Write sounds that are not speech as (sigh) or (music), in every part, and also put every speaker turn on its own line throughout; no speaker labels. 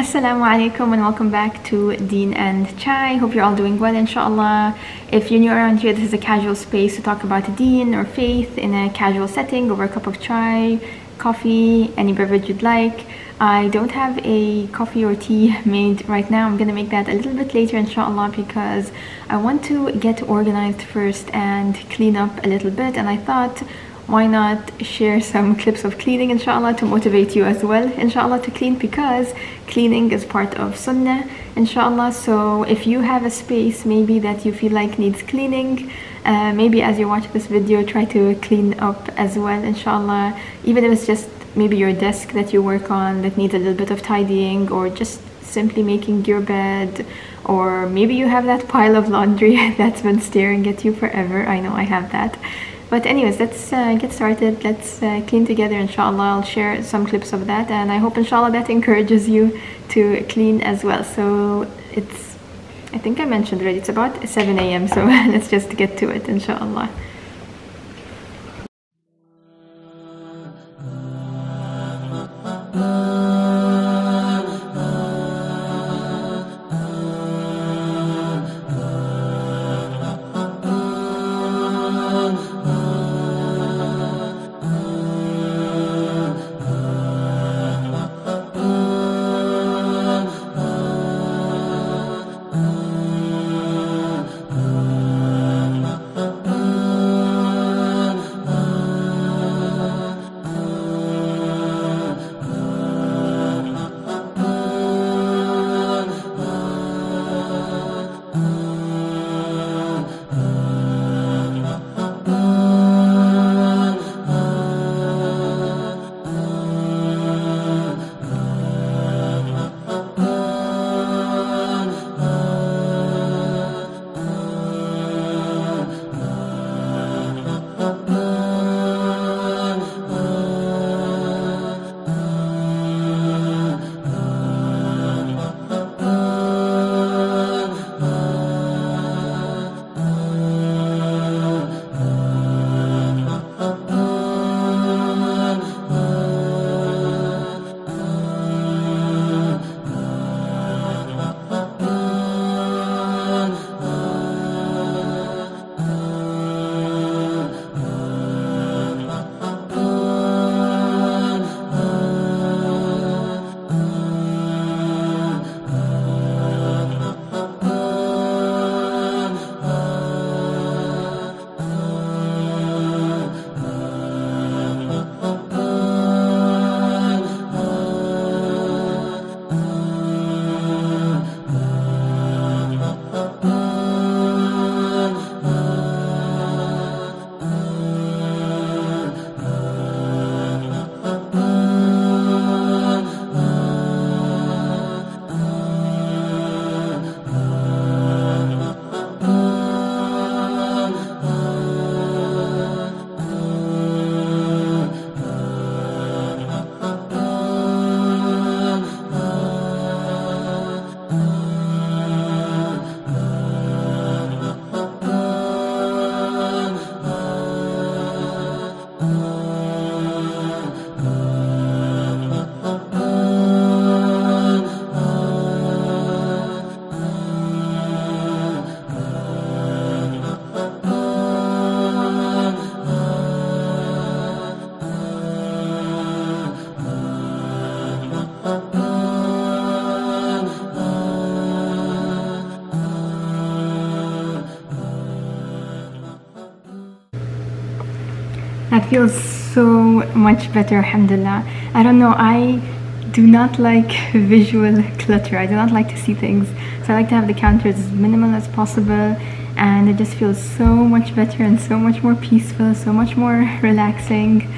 Assalamu alaikum and welcome back to Deen and Chai. Hope you're all doing well, inshallah. If you're new around here, this is a casual space to talk about Deen or faith in a casual setting over a cup of chai, coffee, any beverage you'd like. I don't have a coffee or tea (laughs) made right now. I'm gonna make that a little bit later, inshallah, because I want to get organized first and clean up a little bit. And I thought why not share some clips of cleaning inshallah to motivate you as well inshallah to clean because cleaning is part of sunnah inshallah. So if you have a space maybe that you feel like needs cleaning uh, maybe as you watch this video try to clean up as well inshallah. Even if it's just maybe your desk that you work on that needs a little bit of tidying or just simply making your bed or maybe you have that pile of laundry (laughs) that's been staring at you forever. I know I have that but anyways, let's uh, get started. Let's uh, clean together inshallah. I'll share some clips of that and I hope inshallah that (laughs) encourages you to clean as well. So it's, I think I mentioned already, it's about 7 a.m. So (laughs) let's just get to it inshallah. Feels so much better, alhamdulillah. I don't know, I do not like (laughs) visual clutter. I do not like to see things. So I like to have the counters as minimal as possible and it just feels so much better and so much more peaceful, so much more (laughs) relaxing.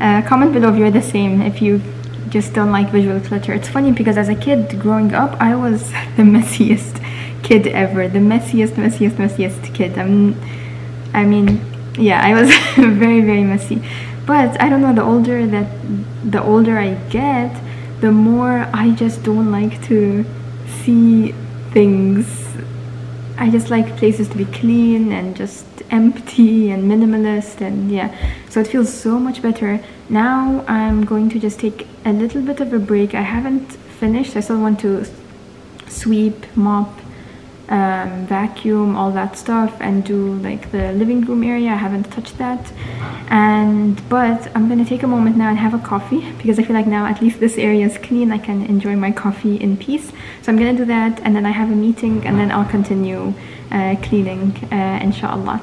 Uh, comment below if you're the same, if you just don't like visual clutter. It's funny because as a kid growing up, I was (laughs) the messiest kid ever. The messiest, messiest, messiest kid. I'm, I mean, yeah i was (laughs) very very messy. But i don't know the older that the older i get the more i just don't like to see things. I just like places to be clean and just empty and minimalist and yeah. So it feels so much better. Now i'm going to just take a little bit of a break. I haven't finished. I still want to sweep, mop, um, vacuum, all that stuff, and do like the living room area. I haven't touched that. And but I'm gonna take a moment now and have a coffee because I feel like now at least this area is clean. I can enjoy my coffee in peace. So I'm gonna do that, and then I have a meeting, and then I'll continue uh, cleaning, uh, inshallah.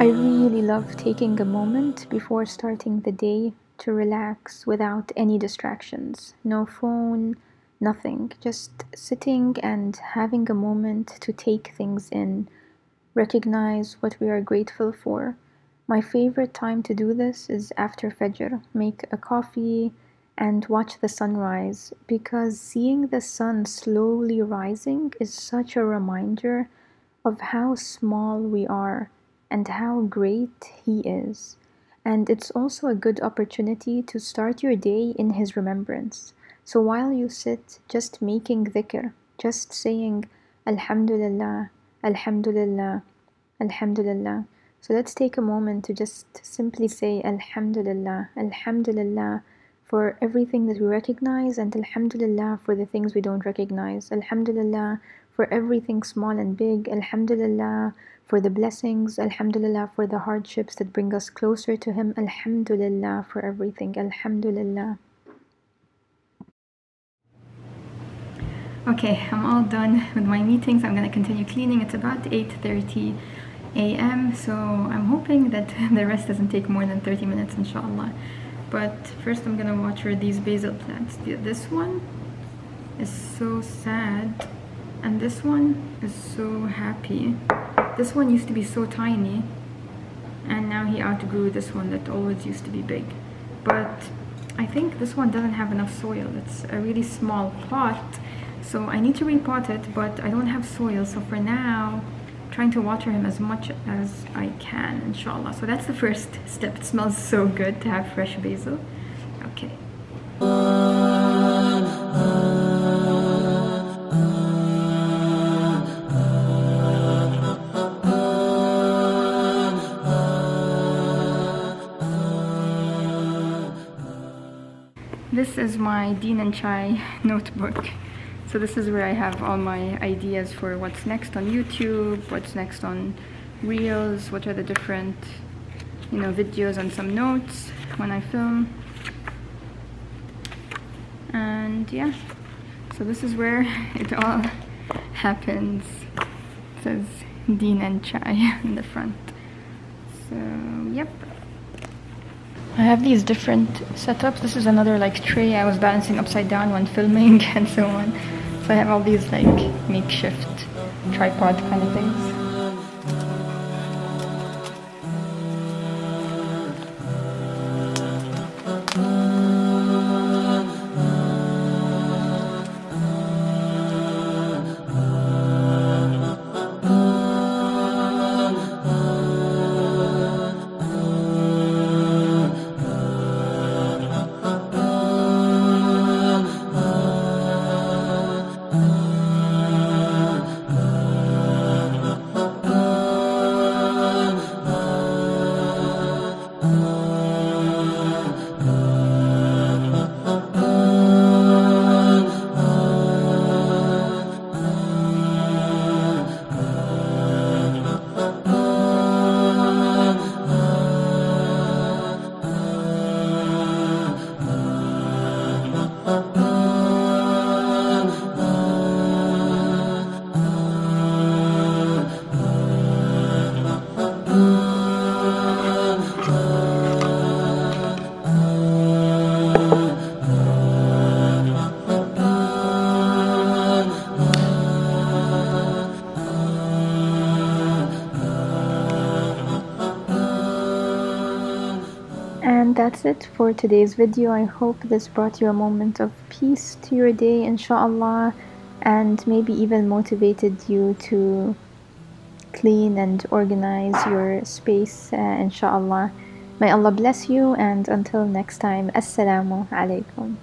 I really love taking a moment before starting the day to relax without any distractions. No phone, nothing. Just sitting and having a moment to take things in, recognize what we are grateful for. My favorite time to do this is after Fajr. Make a coffee and watch the sunrise because seeing the sun slowly rising is such a reminder of how small we are and how great He is. And it's also a good opportunity to start your day in His remembrance. So while you sit, just making dhikr, just saying Alhamdulillah, Alhamdulillah, Alhamdulillah. So let's take a moment to just simply say Alhamdulillah, Alhamdulillah for everything that we recognize and Alhamdulillah for the things we don't recognize. Alhamdulillah for everything small and big. Alhamdulillah for the blessings. Alhamdulillah for the hardships that bring us closer to Him. Alhamdulillah for everything. Alhamdulillah. Okay, I'm all done with my meetings. I'm gonna continue cleaning. It's about 8:30 a.m. So I'm hoping that (laughs) the rest doesn't take more than 30 minutes, inshallah. But first, I'm gonna water these basil plants. This one is so sad and this one is so happy. This one used to be so tiny and now he outgrew this one that always used to be big. But I think this one doesn't have enough soil. It's a really small pot so I need to repot it but I don't have soil. So for now I'm trying to water him as much as I can inshallah. So that's the first step. It smells so good to have fresh basil. Okay This is my Deen and Chai notebook. So this is where I have all my ideas for what's next on YouTube, what's next on Reels, what are the different, you know, videos and some notes when I film. And yeah, so this is where (laughs) it all happens. It says Deen and Chai (laughs) in the front. So, yep. I have these different setups. This is another like tray I was balancing upside down when filming (laughs) and so on. So I have all these like makeshift tripod kind of things. That's it for today's video. I hope this brought you a moment of peace to your day, inshallah, and maybe even motivated you to clean and organize your space, uh, inshallah. May Allah bless you, and until next time, Assalamu alaikum.